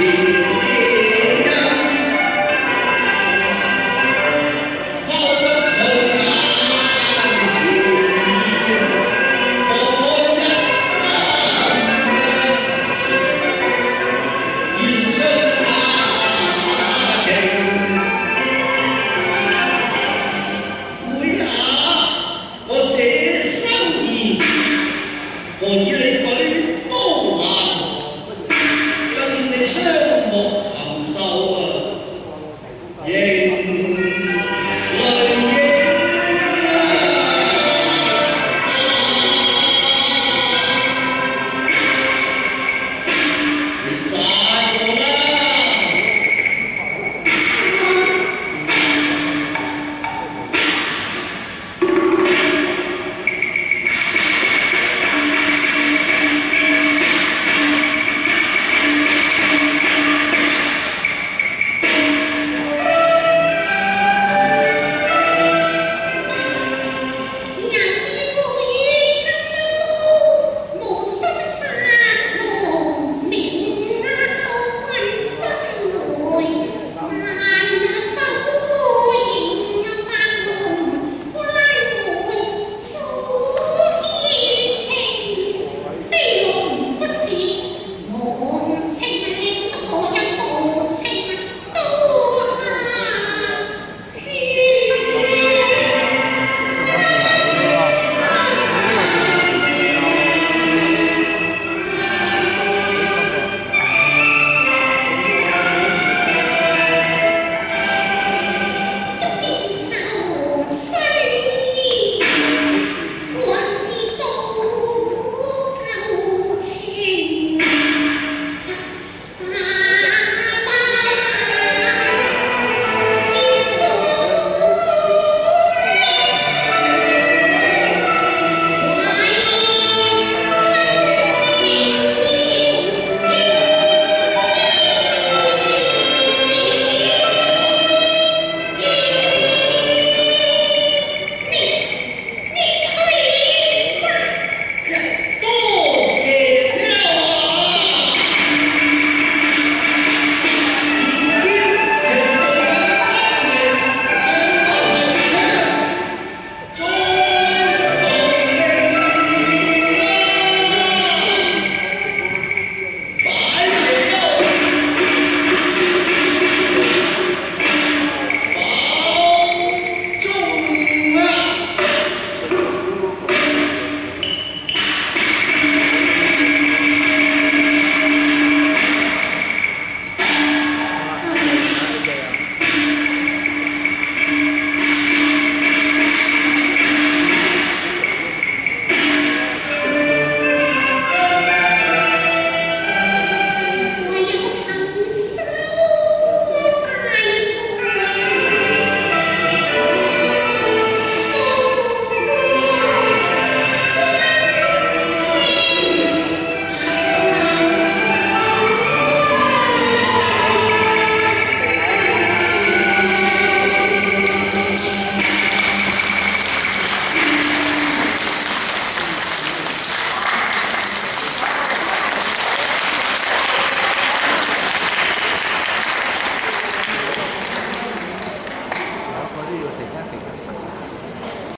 He